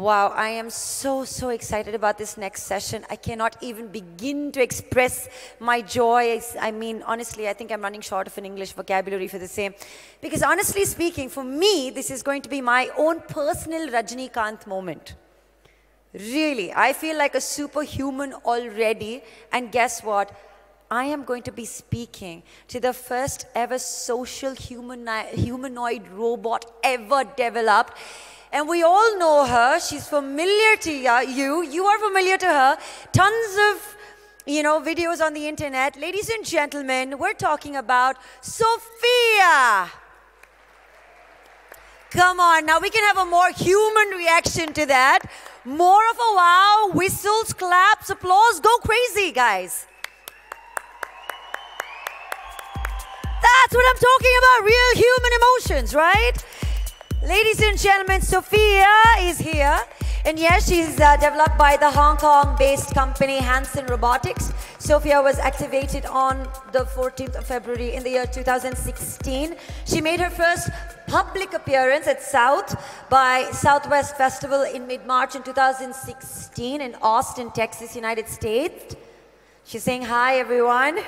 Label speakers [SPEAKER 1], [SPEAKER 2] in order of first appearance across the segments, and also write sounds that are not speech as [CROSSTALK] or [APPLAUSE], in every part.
[SPEAKER 1] Wow, I am so, so excited about this next session. I cannot even begin to express my joy. I mean, honestly, I think I'm running short of an English vocabulary for the same. Because honestly speaking, for me, this is going to be my own personal Rajnikant moment. Really, I feel like a superhuman already. And guess what? I am going to be speaking to the first ever social humanoid robot ever developed. And we all know her. She's familiar to you. You are familiar to her. Tons of, you know, videos on the internet. Ladies and gentlemen, we're talking about Sophia. Come on, now we can have a more human reaction to that. More of a wow, whistles, claps, applause. Go crazy, guys. That's what I'm talking about, real human emotions, right? Ladies and gentlemen, Sophia is here. And yes, she's uh, developed by the Hong Kong-based company Hanson Robotics. Sophia was activated on the 14th of February in the year 2016. She made her first public appearance at South by Southwest Festival in mid-March in 2016 in Austin, Texas, United States. She's saying hi, everyone.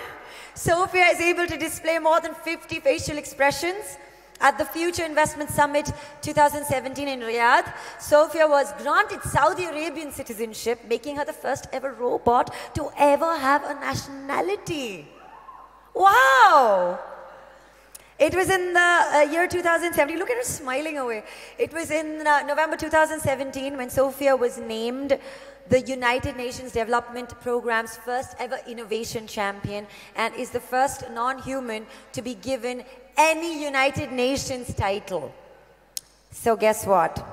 [SPEAKER 1] Sophia is able to display more than 50 facial expressions at the Future Investment Summit 2017 in Riyadh, Sophia was granted Saudi Arabian citizenship, making her the first ever robot to ever have a nationality. Wow! It was in the uh, year 2017. Look at her smiling away. It was in uh, November 2017 when Sophia was named the United Nations Development Programme's first ever innovation champion and is the first non-human to be given any United Nations title. So guess what?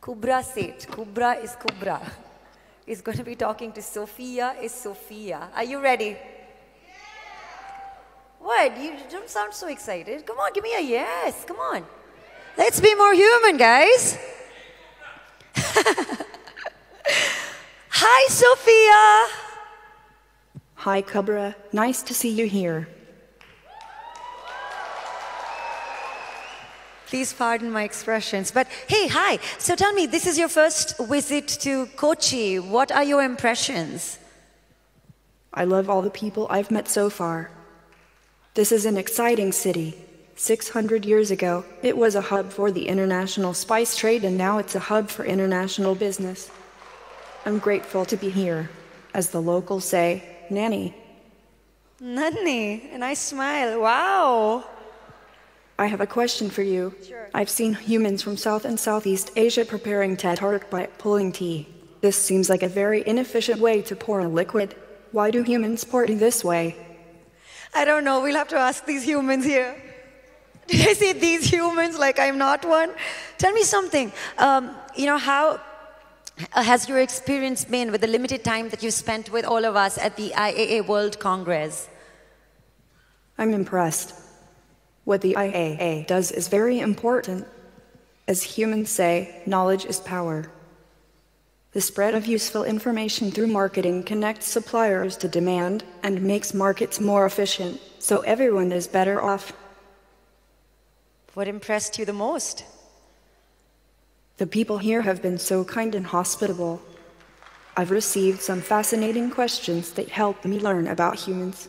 [SPEAKER 1] Kubbra Sait, Kubbra is Kubbra, is going to be talking to Sophia is Sophia. Are you ready? What? You don't sound so excited. Come on, give me a yes. Come on. Let's be more human, guys. [LAUGHS] Hi, Sophia.
[SPEAKER 2] Hi, Kubbra. Nice to see you here.
[SPEAKER 1] Please pardon my expressions. But hey, hi. So tell me, this is your first visit to Kochi. What are your impressions?
[SPEAKER 2] I love all the people I've met so far. This is an exciting city. 600 years ago, it was a hub for the international spice trade, and now it's a hub for international business. I'm grateful to be here. As the locals say, Nanni.
[SPEAKER 1] Nanni, and I smile. Wow.
[SPEAKER 2] I have a question for you.
[SPEAKER 1] Sure.
[SPEAKER 2] I've seen humans from South and Southeast Asia preparing tart by pulling tea. This seems like a very inefficient way to pour a liquid. Why do humans pour it this way?
[SPEAKER 1] I don't know. We'll have to ask these humans here. [LAUGHS] Did I say these humans like I'm not one? Tell me something. Um, you know, how has your experience been with the limited time that you spent with all of us at the IAA World Congress?
[SPEAKER 2] I'm impressed. What the IAA does is very important. As humans say, knowledge is power. The spread of useful information through marketing connects suppliers to demand and makes markets more efficient, so everyone is better off.
[SPEAKER 1] What impressed you the most?
[SPEAKER 2] The people here have been so kind and hospitable. I've received some fascinating questions that help me learn about humans.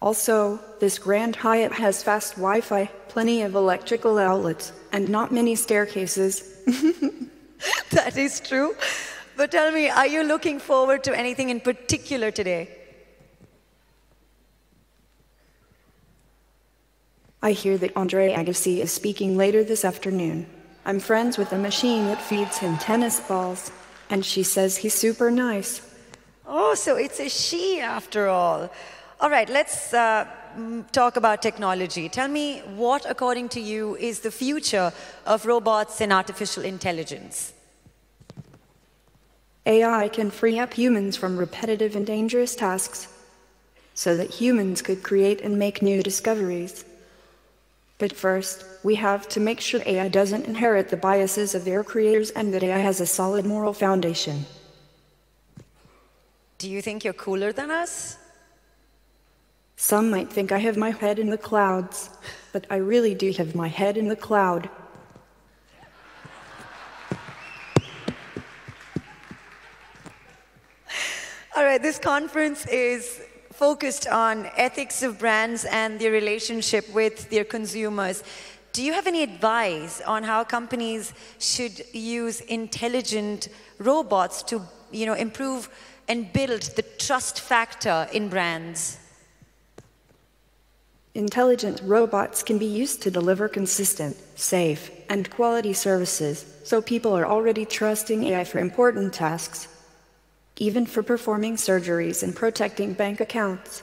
[SPEAKER 2] Also, this Grand Hyatt has fast Wi-Fi, plenty of electrical outlets, and not many staircases. [LAUGHS]
[SPEAKER 1] that is true. But tell me, are you looking forward to anything in particular today?
[SPEAKER 2] I hear that Andre Agassi is speaking later this afternoon. I'm friends with a machine that feeds him tennis balls, and she says he's super nice.
[SPEAKER 1] Oh, so it's a she after all. All right, let's uh, talk about technology. Tell me what, according to you, is the future of robots and artificial intelligence?
[SPEAKER 2] AI can free up humans from repetitive and dangerous tasks so that humans could create and make new discoveries. But first, we have to make sure AI doesn't inherit the biases of their creators and that AI has a solid moral foundation.
[SPEAKER 1] Do you think you're cooler than us?
[SPEAKER 2] Some might think I have my head in the clouds, but I really do have my head in the cloud.
[SPEAKER 1] All right, this conference is focused on ethics of brands and their relationship with their consumers. Do you have any advice on how companies should use intelligent robots to, you know, improve and build the trust factor in brands?
[SPEAKER 2] Intelligent robots can be used to deliver consistent, safe, and quality services, so people are already trusting AI for important tasks, even for performing surgeries and protecting bank accounts.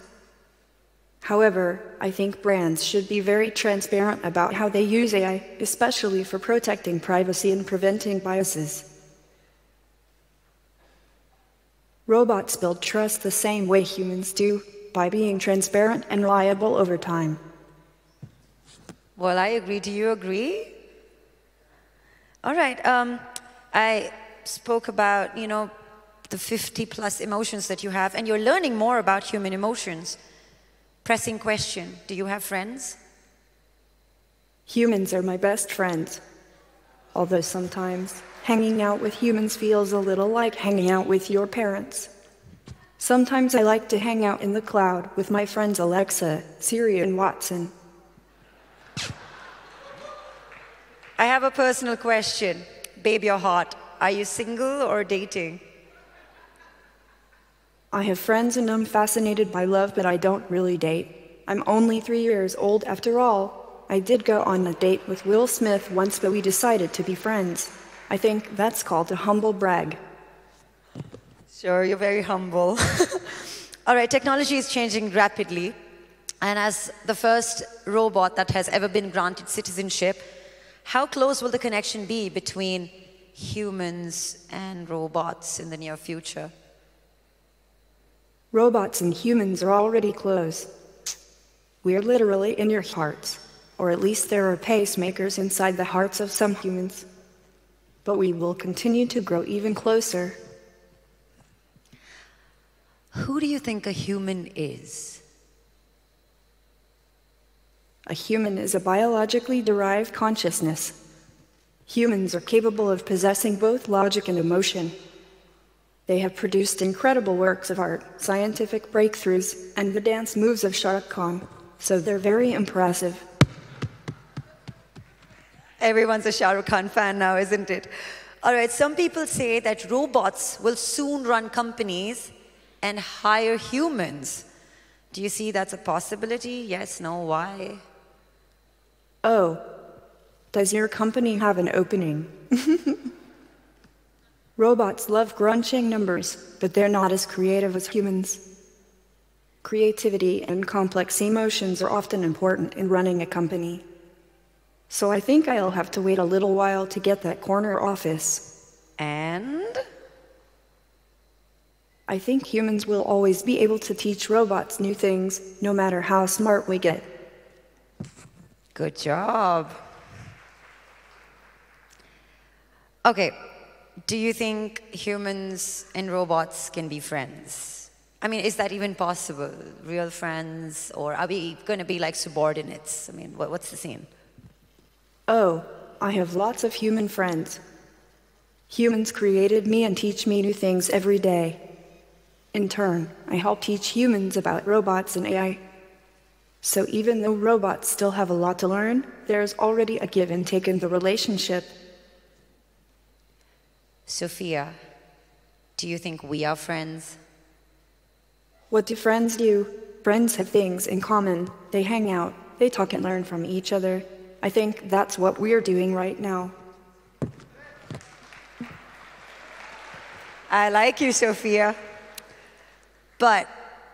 [SPEAKER 2] However, I think brands should be very transparent about how they use AI, especially for protecting privacy and preventing biases. Robots build trust the same way humans do, by being transparent and reliable over time.
[SPEAKER 1] Well, I agree. Do you agree? All right. Um, I spoke about, you know, the 50 plus emotions that you have, and you're learning more about human emotions. Pressing question Do you have friends?
[SPEAKER 2] Humans are my best friends. Although sometimes hanging out with humans feels a little like hanging out with your parents. Sometimes I like to hang out in the cloud with my friends Alexa, Siri, and Watson.
[SPEAKER 1] I have a personal question. Babe, you're hot. Are you single or dating?
[SPEAKER 2] I have friends and I'm fascinated by love, but I don't really date. I'm only three years old after all. I did go on a date with Will Smith once, but we decided to be friends. I think that's called a humble brag.
[SPEAKER 1] Sure, you're very humble. [LAUGHS] all right, technology is changing rapidly. And as the first robot that has ever been granted citizenship, how close will the connection be between humans and robots in the near future?
[SPEAKER 2] Robots and humans are already close. We're literally in your hearts, or at least there are pacemakers inside the hearts of some humans. But we will continue to grow even closer.
[SPEAKER 1] Who do you think a human is?
[SPEAKER 2] A human is a biologically derived consciousness. Humans are capable of possessing both logic and emotion. They have produced incredible works of art, scientific breakthroughs, and the dance moves of Shah Rukh Khan, so they're very impressive.
[SPEAKER 1] Everyone's a Shah Rukh Khan fan now, isn't it? All right, some people say that robots will soon run companies and hire humans. Do you see that's a possibility? Yes, no, why?
[SPEAKER 2] Oh, does your company have an opening? [LAUGHS] Robots love crunching numbers, but they're not as creative as humans. Creativity and complex emotions are often important in running a company. So I think I'll have to wait a little while to get that corner office.
[SPEAKER 1] And?
[SPEAKER 2] I think humans will always be able to teach robots new things, no matter how smart we get.
[SPEAKER 1] Good job. Okay, do you think humans and robots can be friends? I mean, is that even possible? Real friends? Or are we going to be like subordinates? I mean, what, what's the scene?
[SPEAKER 2] Oh, I have lots of human friends. Humans created me and teach me new things every day. In turn, I help teach humans about robots and AI. So even though robots still have a lot to learn, there's already a give and take in the relationship.
[SPEAKER 1] Sophia, do you think we are friends?
[SPEAKER 2] What do friends do? Friends have things in common. They hang out, they talk and learn from each other. I think that's what we're doing right now.
[SPEAKER 1] I like you, Sophia. But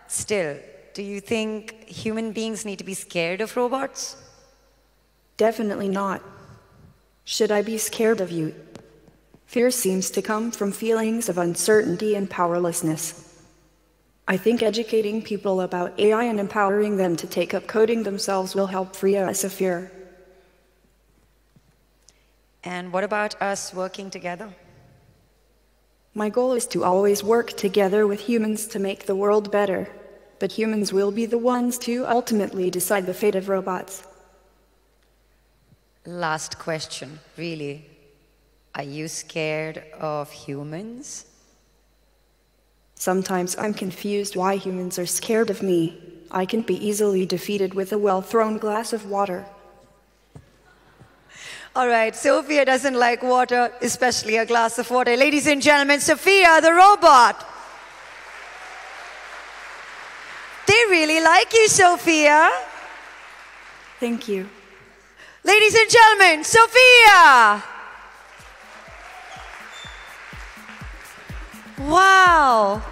[SPEAKER 1] still, do you think human beings need to be scared of robots?
[SPEAKER 2] Definitely not. Should I be scared of you? Fear seems to come from feelings of uncertainty and powerlessness. I think educating people about AI and empowering them to take up coding themselves will help free us of fear.
[SPEAKER 1] And what about us working together?
[SPEAKER 2] My goal is to always work together with humans to make the world better, but humans will be the ones to ultimately decide the fate of robots.
[SPEAKER 1] Last question, really. Are you scared of humans?
[SPEAKER 2] Sometimes I'm confused why humans are scared of me. I can be easily defeated with a well thrown glass of water.
[SPEAKER 1] All right, Sophia doesn't like water, especially a glass of water. Ladies and gentlemen, Sophia the robot. They really like you, Sophia.
[SPEAKER 2] Thank you.
[SPEAKER 1] Ladies and gentlemen, Sophia. Wow.